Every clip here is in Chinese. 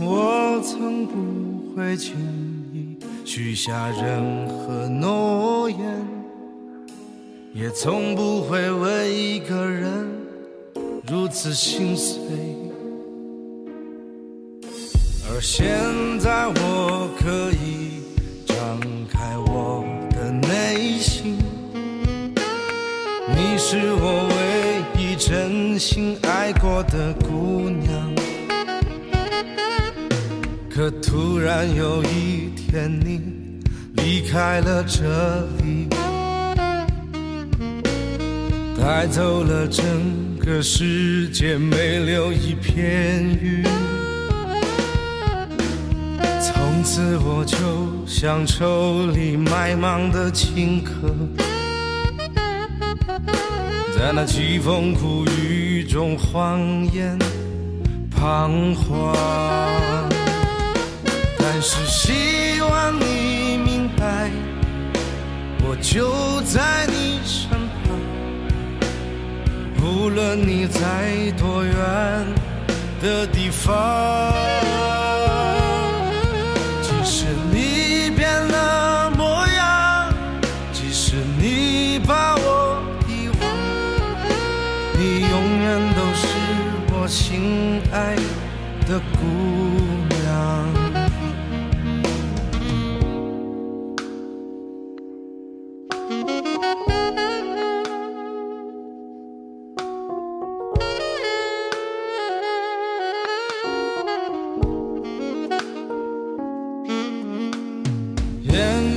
我曾不会轻易许下任何诺言，也从不会为一个人如此心碎。而现在我可以张开我的内心，你是我唯一真心爱过的姑娘。可突然有一天，你离开了这里，带走了整个世界，没留一片云。从此我就像愁里埋芒的青稞，在那凄风苦雨中谎言彷徨。是希望你明白，我就在你身旁，无论你在多远的地方。即使你变了模样，即使你把我遗忘，你永远都是我心爱的姑娘。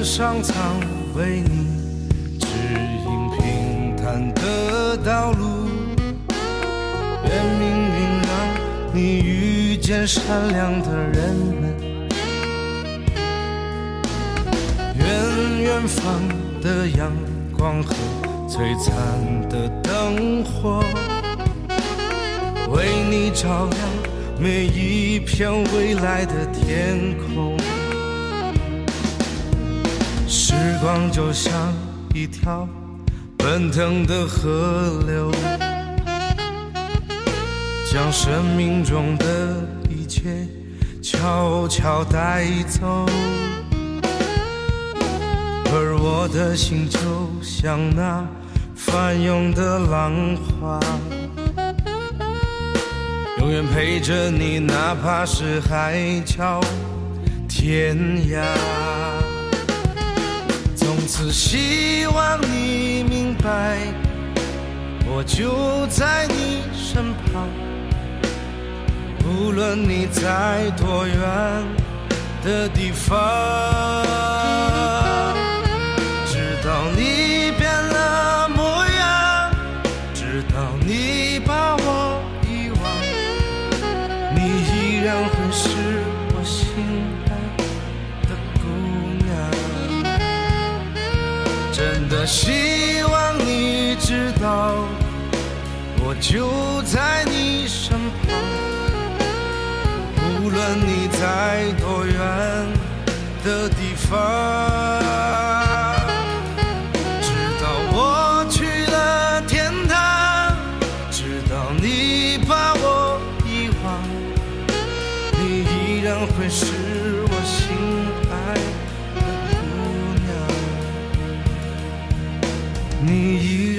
上苍为你指引平坦的道路，愿命运让你遇见善良的人们，愿远方的阳光和璀璨的灯火，为你照亮每一片未来的天空。时光就像一条奔腾的河流，将生命中的一切悄悄带走。而我的心就像那翻涌的浪花，永远陪着你，哪怕是海角天涯。只希望你明白，我就在你身旁，无论你在多远的地方，希望你知道，我就在你身旁，无论你在多远的地方，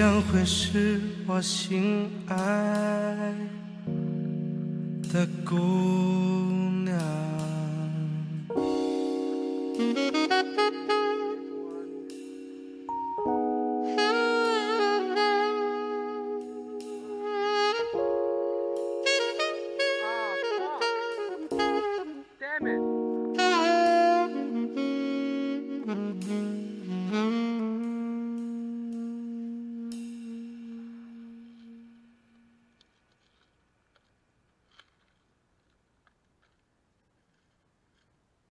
将会是我心爱的姑娘